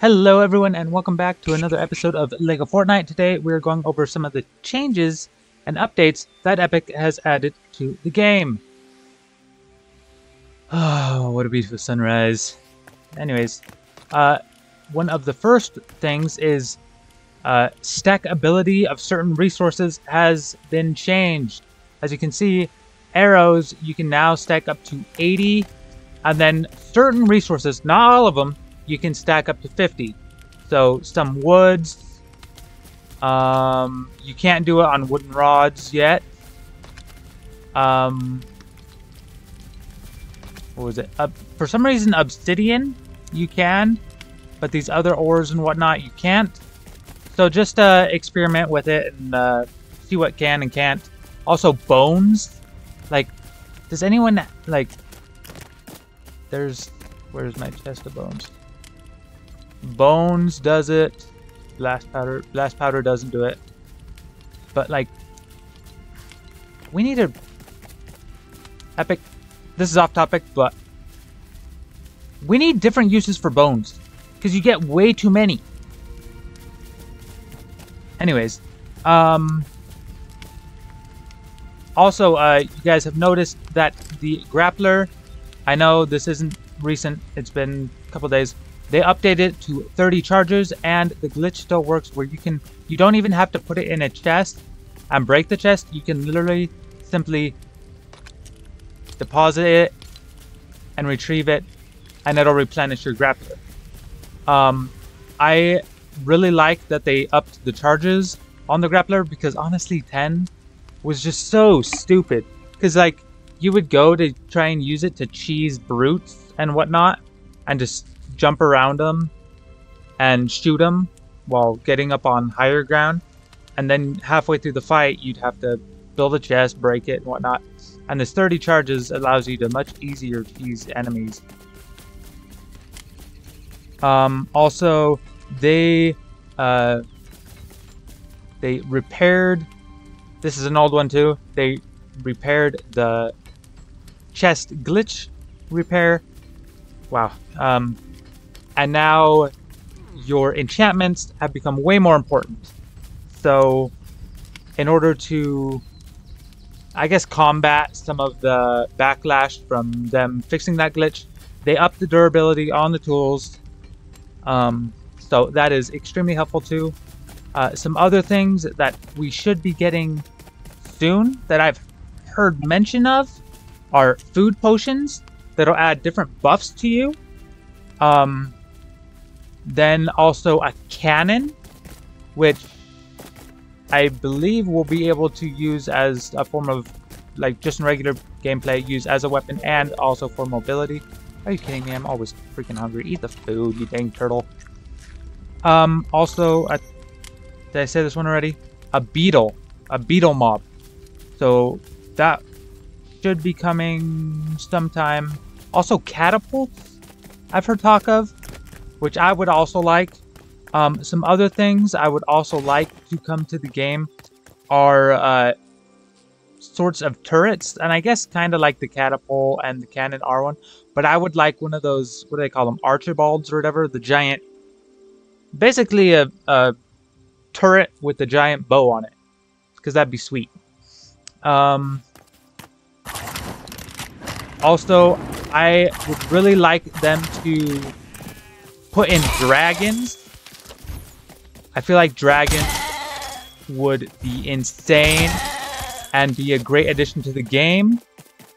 Hello everyone and welcome back to another episode of LEGO Fortnite. Today we're going over some of the changes and updates that Epic has added to the game. Oh, what a beautiful sunrise. Anyways, uh, one of the first things is uh, stackability of certain resources has been changed. As you can see, arrows you can now stack up to 80 and then certain resources, not all of them, you can stack up to 50. So some woods, um, you can't do it on wooden rods yet. Um, what was it? Uh, for some reason, obsidian you can, but these other ores and whatnot you can't. So just uh, experiment with it and uh, see what can and can't. Also bones, like, does anyone like? There's, where's my chest of bones? Bones does it. Blast powder, blast powder doesn't do it. But like, we need a epic. This is off topic, but we need different uses for bones because you get way too many. Anyways, um, also, uh, you guys have noticed that the grappler, I know this isn't recent, it's been a couple days, they updated it to 30 charges and the glitch still works where you can, you don't even have to put it in a chest and break the chest, you can literally simply deposit it and retrieve it and it'll replenish your grappler. Um, I really like that they upped the charges on the grappler because honestly 10 was just so stupid. Because like you would go to try and use it to cheese brutes and whatnot and just jump around them and shoot them while getting up on higher ground. And then halfway through the fight, you'd have to build a chest, break it, and whatnot. And this 30 charges allows you to much easier cheese enemies. Um, also, they uh, they repaired. This is an old one too. They repaired the chest glitch repair. Wow. Um, and now your enchantments have become way more important. So, in order to, I guess, combat some of the backlash from them fixing that glitch, they upped the durability on the tools. Um, so that is extremely helpful too. Uh, some other things that we should be getting soon that I've heard mention of are food potions that'll add different buffs to you. Um, then also a cannon, which I believe we'll be able to use as a form of, like, just in regular gameplay, use as a weapon and also for mobility. Are you kidding me? I'm always freaking hungry. Eat the food, you dang turtle. Um, also, a, did I say this one already? A beetle. A beetle mob. So, that should be coming sometime. Also, catapults, I've heard talk of, which I would also like. Um, some other things I would also like to come to the game are uh, sorts of turrets, and I guess kind of like the catapult and the cannon are one. But I would like one of those, what do they call them, Archibalds or whatever, the giant, basically a, a turret with a giant bow on it, because that'd be sweet. Um, also, I would really like them to put in dragons. I feel like dragons would be insane and be a great addition to the game.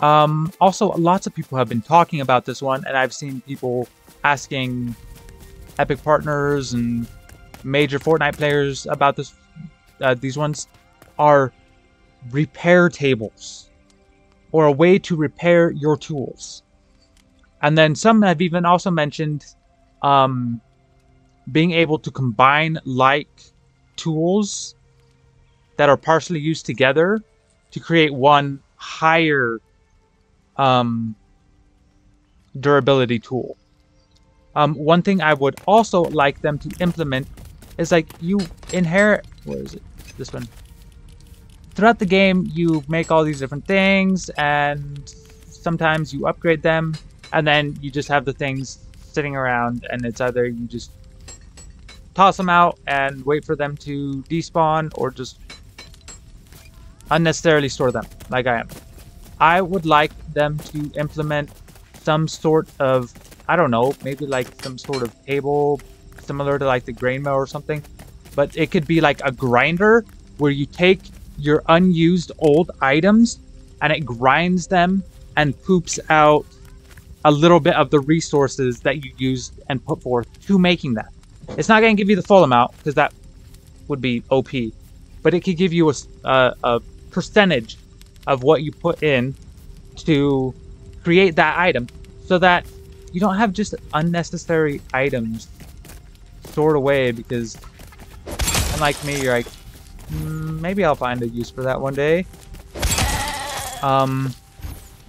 Um, also, lots of people have been talking about this one, and I've seen people asking Epic partners and major Fortnite players about this. Uh, these ones are repair tables, or a way to repair your tools. And then some have even also mentioned um, being able to combine like tools that are partially used together to create one higher um, durability tool. Um, one thing I would also like them to implement is like you inherit. Where is it? This one. Throughout the game, you make all these different things, and sometimes you upgrade them, and then you just have the things sitting around, and it's either you just toss them out and wait for them to despawn or just unnecessarily store them like I am. I would like them to implement some sort of, I don't know, maybe like some sort of table similar to like the grain mill or something. But it could be like a grinder where you take your unused old items and it grinds them and poops out a little bit of the resources that you used and put forth to making that. It's not going to give you the full amount because that would be OP, but it could give you a, a, a percentage of what you put in to create that item so that you don't have just unnecessary items stored away because unlike me you're like mm, maybe I'll find a use for that one day um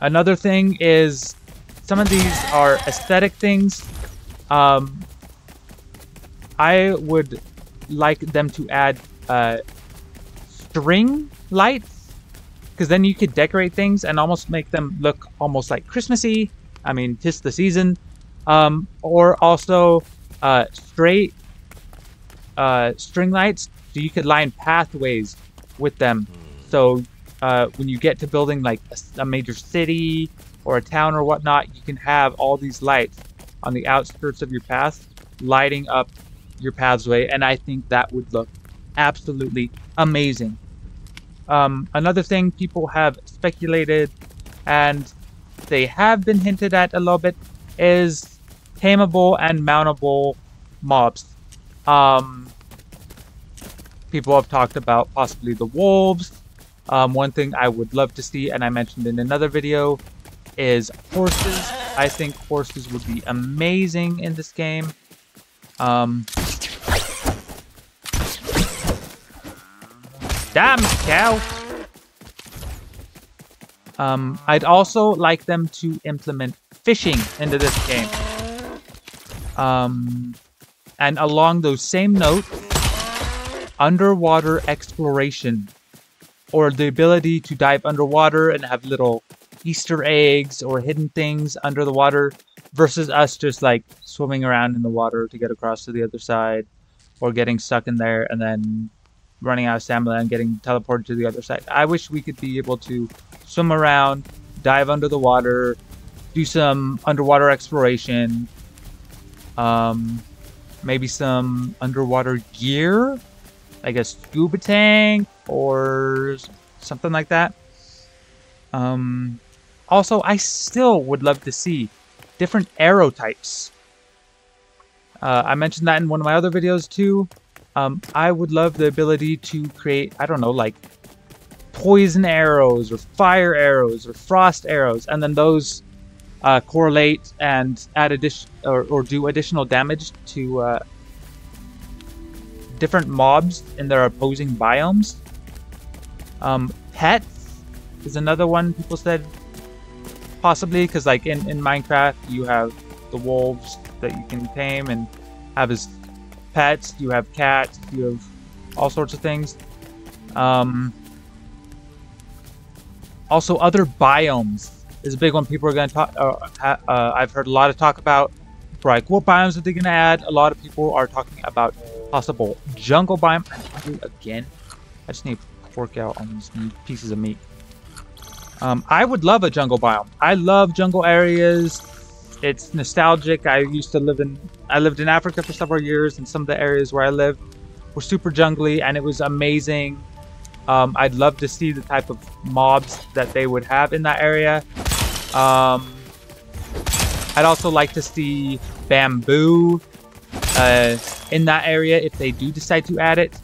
another thing is some of these are aesthetic things um I would like them to add uh string lights because then you could decorate things and almost make them look almost like Christmassy. I mean, just the season. Um, or also uh, straight uh, string lights, so you could line pathways with them. So uh, when you get to building like a, a major city or a town or whatnot, you can have all these lights on the outskirts of your path lighting up your pathway, and I think that would look absolutely amazing. Um, another thing people have speculated and they have been hinted at a little bit is tameable and mountable mobs. Um, people have talked about possibly the wolves. Um, one thing I would love to see, and I mentioned in another video, is horses. I think horses would be amazing in this game. Um, Damn, cow! Um, I'd also like them to implement fishing into this game. Um, and along those same notes, underwater exploration. Or the ability to dive underwater and have little Easter eggs or hidden things under the water versus us just like swimming around in the water to get across to the other side or getting stuck in there and then running out of stamina and getting teleported to the other side. I wish we could be able to swim around, dive under the water, do some underwater exploration, um, maybe some underwater gear, like a scuba tank or something like that. Um, also, I still would love to see different arrow types. Uh, I mentioned that in one of my other videos too. Um, I would love the ability to create, I don't know, like poison arrows or fire arrows or frost arrows, and then those uh, correlate and add addition or, or do additional damage to uh, different mobs in their opposing biomes. Um, pets is another one people said possibly because like in, in Minecraft you have the wolves that you can tame and have as pets, you have cats, you have all sorts of things. Um, also, other biomes is a big one. People are going to talk. Uh, uh, I've heard a lot of talk about. Like, what biomes are they going to add? A lot of people are talking about possible jungle biome. Again, I just need to work out on these pieces of meat. Um, I would love a jungle biome. I love jungle areas it's nostalgic. I used to live in I lived in Africa for several years, and some of the areas where I lived were super jungly, and it was amazing. Um, I'd love to see the type of mobs that they would have in that area. Um, I'd also like to see bamboo uh, in that area if they do decide to add it,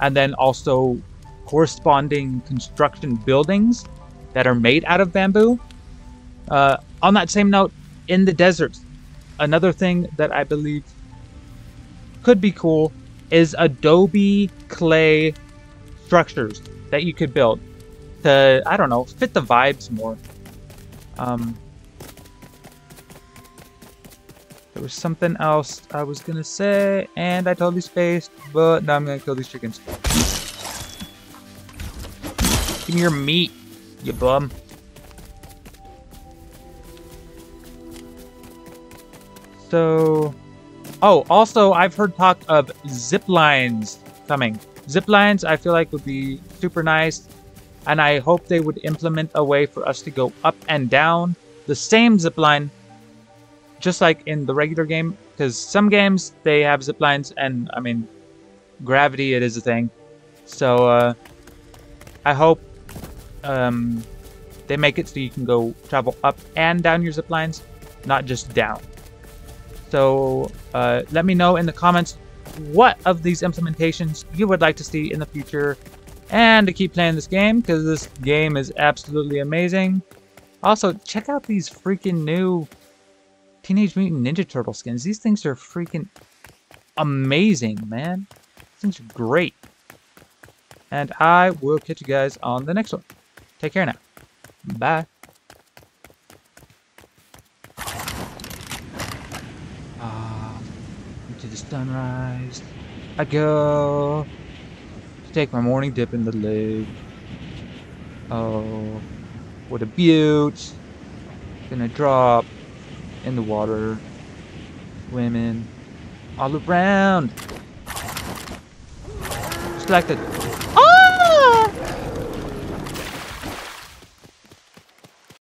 and then also corresponding construction buildings that are made out of bamboo. Uh, on that same note, in the desert. Another thing that I believe could be cool is adobe clay structures that you could build to, I don't know, fit the vibes more. Um, there was something else I was gonna say, and I totally spaced, but now I'm gonna kill these chickens. Give me your meat, you bum. So Oh, also, I've heard talk of zip lines coming. Zip lines, I feel like would be super nice, and I hope they would implement a way for us to go up and down the same zip line, just like in the regular game. Because some games they have zip lines, and I mean, gravity it is a thing. So uh, I hope um, they make it so you can go travel up and down your zip lines, not just down. So uh, let me know in the comments what of these implementations you would like to see in the future and to keep playing this game because this game is absolutely amazing. Also, check out these freaking new Teenage Mutant Ninja Turtle skins. These things are freaking amazing, man. These things are great. And I will catch you guys on the next one. Take care now. Bye. Ah, to the sunrise. I go to take my morning dip in the lake. Oh, what a beaut. Gonna drop in the water, Women all around. Just like the